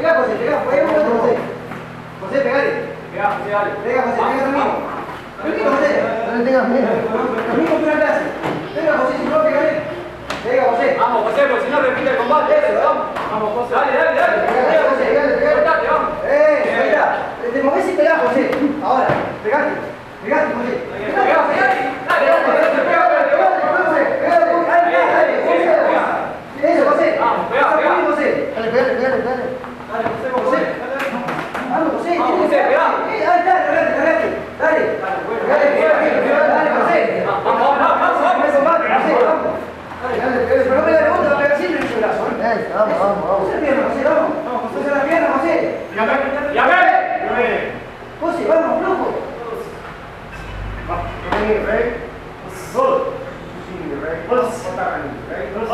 Pegá, José, pegá, pegá, José. José, pegale. Pegá, José, dale. Pegá, José, pegá ah, conmigo. Ah, vení, José. Ah, no le tengas miedo. Conmigo tú la clase. Venga, José, si no, pegale. Venga, José. Vamos, José, porque si no repite el combate. Eso, vamos. Vamos, José. Dale, dale, dale. Pegale, José, pegale, pegale. Cortate, vamos. Eh, ahí está. Te movés y pegá, José. Ahora, pegate. Pegate, José. Vamos, vamos, vamos. Usa la pierna, José, vamos. La pierna, José. Ya ve. José, vamos, flojo. Ready? Good. Ready? Let's